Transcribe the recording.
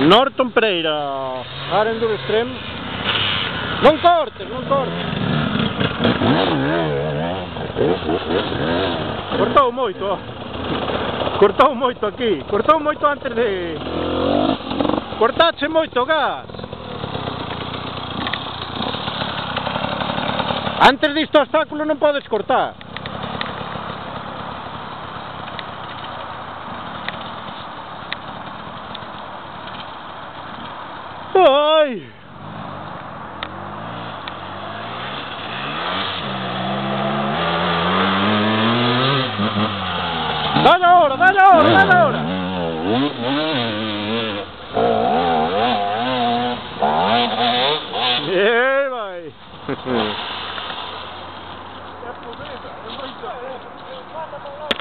Norton Pereira, Aren do Extremo. Non cortes, non cortes. Cortou moito, ó. Cortou moito aquí, cortou moito antes de... Cortache moito gas. Antes disto obstáculo non podes cortar. ơi Vai da hora, vai da hora, vai da hora Ei, vai Quer comer? Eu vou entrar, eu vou entrar